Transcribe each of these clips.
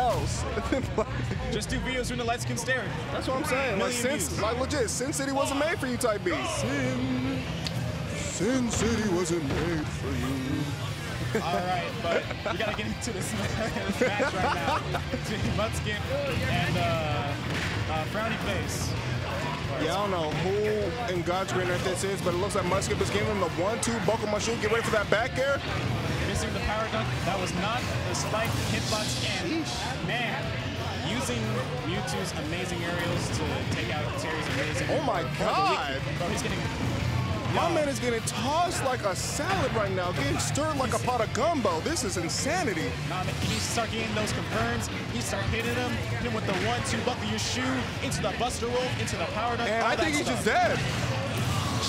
else. Just do videos when the lights can stare. That's what I'm saying. Like, Million Sin, views. like legit, Sin City wasn't made for you, type B. Sin, Sin City wasn't made for you. All right, but we gotta get into this match right now between Mudskip and uh, uh, Frowny Face. Yeah, I don't know who in God's green earth this is, but it looks like Mudskip is giving him the one-two buckle mushu. Get ready for that back air. Missing the power dunk. That was not the spike hitbox and man. Using Mewtwo's amazing aerials to take out Terry's amazing. Oh my God. Bro, he's getting. My man is getting tossed like a salad right now, getting stirred like a pot of gumbo. This is insanity. Nah, man, he needs to start getting those confirms. He start hitting him. Him with the one, two, buckle your shoe into the Buster Wolf, into the power dunk. And I think he's just dead.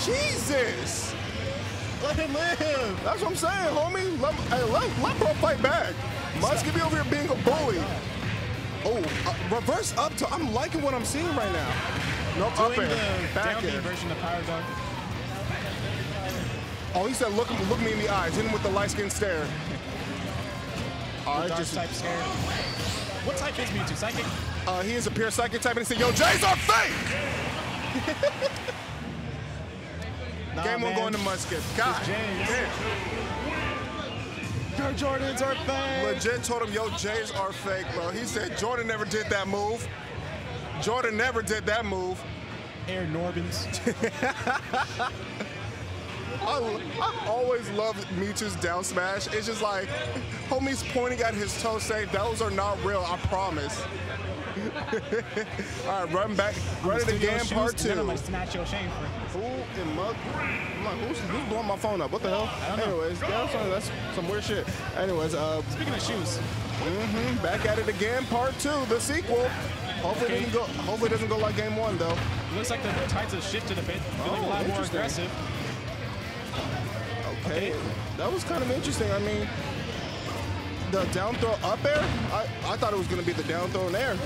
Jesus. Let him live. That's what I'm saying, homie. Let, hey, let, let bro fight back. Muskie be over here being a bully. Oh, uh, reverse up to. I'm liking what I'm seeing right now. No up Doing air, back down air. version of power dunk. Oh, he said, look, look me in the eyes. Hit him with the light skin stare. All right, just, type scare. What type is Mewtwo? Psychic? uh, he is a pure psychic type, and he said, yo, Jays are fake. Nah, Game one going to Musket. God. Your Jordans are fake. Legit told him, yo, Jays are fake, bro. He said Jordan never did that move. Jordan never did that move. Air Norbins. I, I've always loved Mewtwo's down smash. It's just like, homie's pointing at his toes saying, those are not real, I promise. All right, run back, run it again, part two. I'm gonna snatch your chain for Who in mug? I'm like, who's, who's blowing my phone up? What the hell? Anyways, yeah, sorry, that's some weird shit. Anyways, uh, Speaking of shoes, mm-hmm, back at it again, part two, the sequel. Hopefully, it Okay. doesn't go. Hopefully, it doesn't go like game one though. it looks like the tides have shifted a bit, feeling Oh, a lot more aggressive. Okay, Okay. that was kind of interesting. I mean, the down throw up air. I, I thought it was gonna be the down throw in air.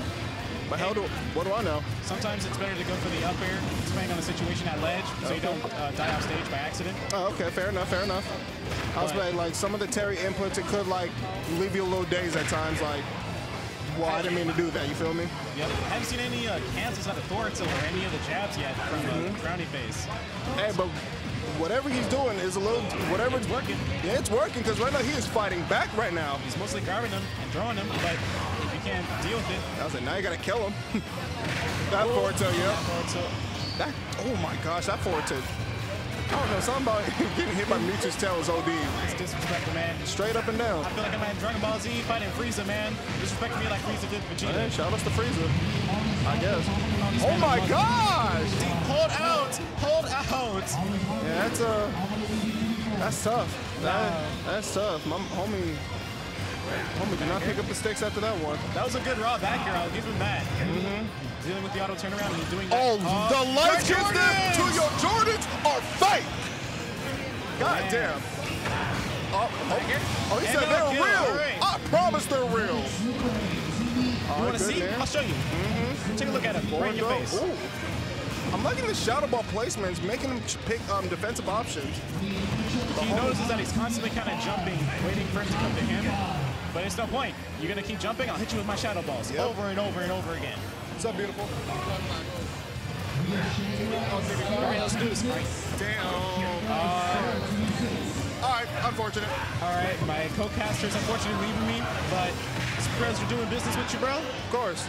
But how do what do I know? Sometimes it's better to go for the up air, depending on the situation at ledge, so you don't uh, die off stage by accident. Oh, okay, fair enough, fair enough. I was like some of the Terry inputs, it could like leave you a little dazed at times. Like, well, I didn't mean to do that. You feel me? Yep. Haven't seen any uh, cancels out of Thornton or any of the jabs yet from uh, Mm-hmm. Frowny Face. Hey, but whatever he's doing is a little, whatever It's working. Yeah, it's working because right now he is fighting back right now. He's mostly grabbing them and throwing them, but if you can't deal with it, I was like, now you gotta kill him. that forward tilt, yeah. so That, oh my gosh, that forward tilt. I don't know, something about getting hit by Mewtwo's tail is OD. it's disrespectful, man. Straight up and down. I feel like I'm at Dragon Ball Z fighting Frieza, man. Disrespecting me like Frieza did Vegeta. Hey, shout out to Frieza. I guess. Oh my gosh! Hold out! Hold out! Yeah, that's uh, that's tough. That, that's tough. My homie, homie, did not pick up the sticks after that one. That was a good raw back here. I'll give him that. Mm -hmm. Dealing with the auto turnaround and doing that. Oh, the lights Air God Man. damn. Oh, oh, oh, he said they're kill, real. right. I promise they're real. You want to see? I'll show you. Take a look at him right in your face. Ooh. I'm liking the shadow ball placements, making him pick um, defensive options. He notices that he's constantly kind of jumping, waiting for him to come to him. But it's no point. You're going to keep jumping, I'll hit you with my shadow balls Yep. over and over and over again. What's up, beautiful? All right, let's do this, Mike. Damn. All right, unfortunate. All right, my co-caster is unfortunately leaving me, but Spreads are doing business with you, bro. Of course.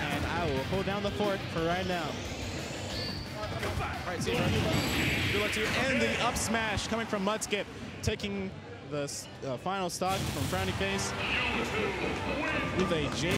And I will hold down the fort for right now. All right, Caesar. Good luck to you. And the up smash coming from Mudskip, taking the uh, final stock from Frowny Face with a J.